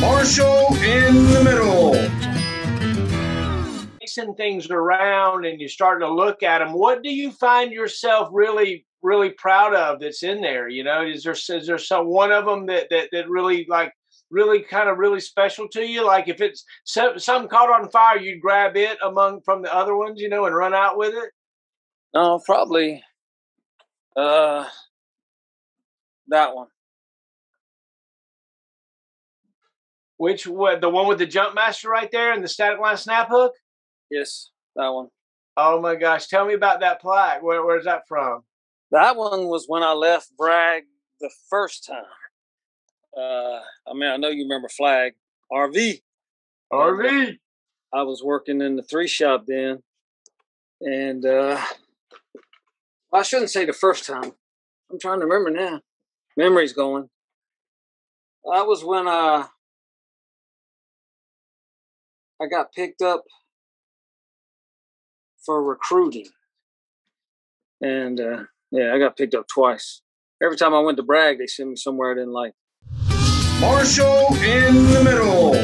Marshall in the middle. Chasing things around and you're starting to look at them. What do you find yourself really, really proud of that's in there? You know, is there is there some one of them that that that really like really kind of really special to you? Like if it's some, some caught on fire, you'd grab it among from the other ones, you know, and run out with it. No, probably uh that one. Which what the one with the jump master right there and the static line snap hook? Yes, that one. Oh my gosh! Tell me about that plaque. Where, where's that from? That one was when I left Bragg the first time. Uh, I mean, I know you remember Flag RV. RV. I was working in the three shop then, and uh, I shouldn't say the first time. I'm trying to remember now. Memory's going. That was when uh, I got picked up for recruiting. And uh, yeah, I got picked up twice. Every time I went to Bragg, they sent me somewhere I didn't like. Marshall in the middle.